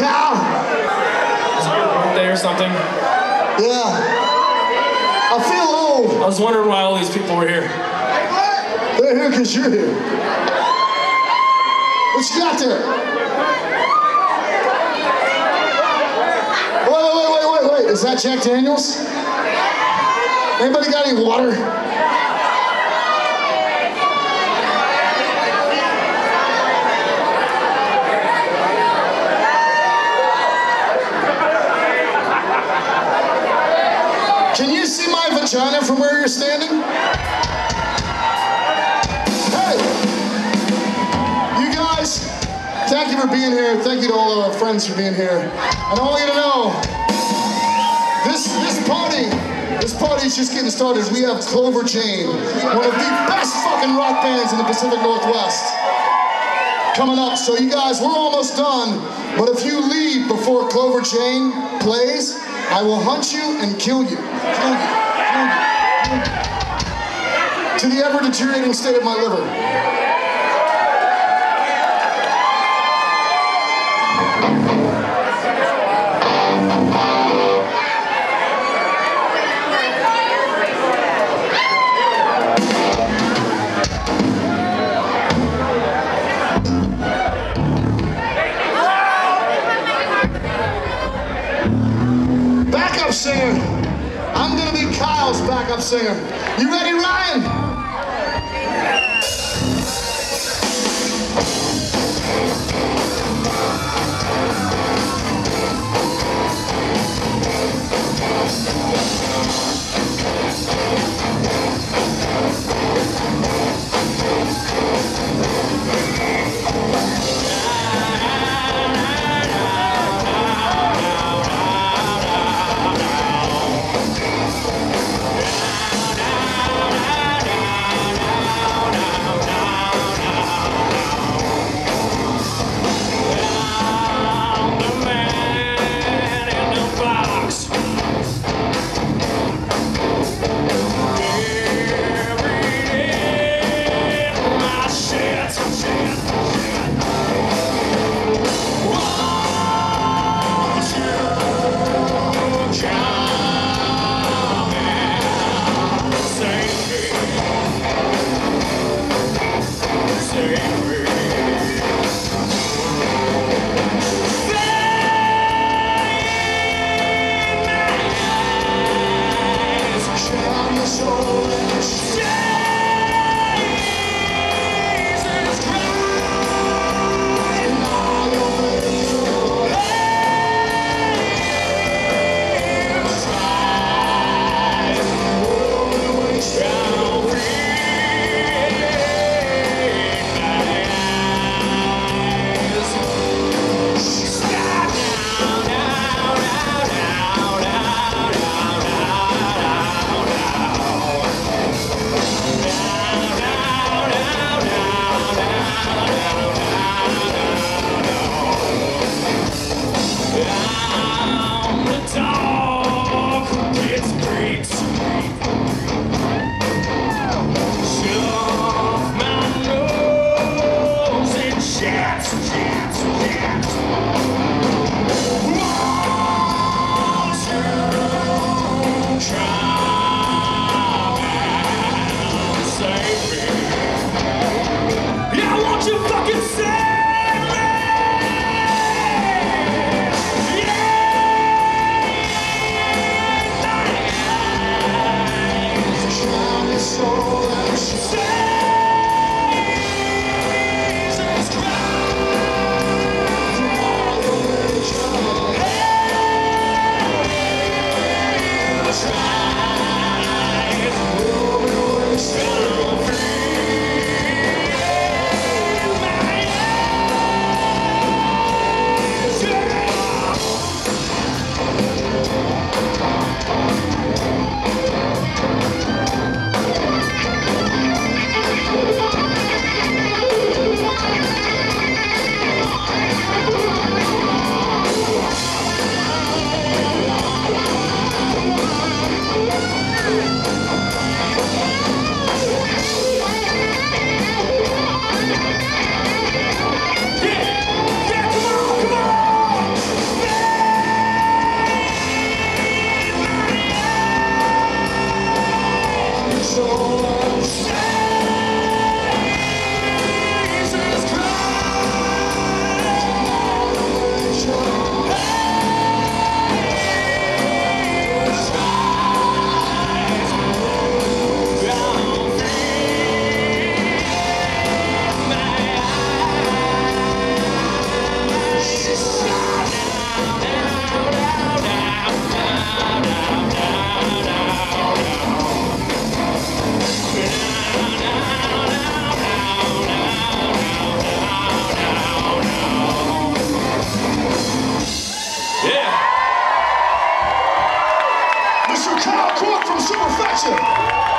Cal. Is it your birthday or something? Yeah. I feel old. I was wondering why all these people were here. They're here because you're here. What you got there? Wait, wait, wait, wait, wait, wait. Is that Jack Daniels? Anybody got any water? Can you my from where you're standing? Hey! You guys, thank you for being here. Thank you to all of our friends for being here. And I want you to know, this, this party, this party is just getting started. We have Klover Jane, one of the best fucking rock bands in the Pacific Northwest coming up. So you guys, we're almost done. But if you leave before Klover Jane plays, I will hunt you and kill you. Kill you. To the ever deteriorating state of my liver. Backup singer. I'm gonna Kyyle's backup singer. You ready, Ryan? she said Mr. Kyyle Cort from Superfection.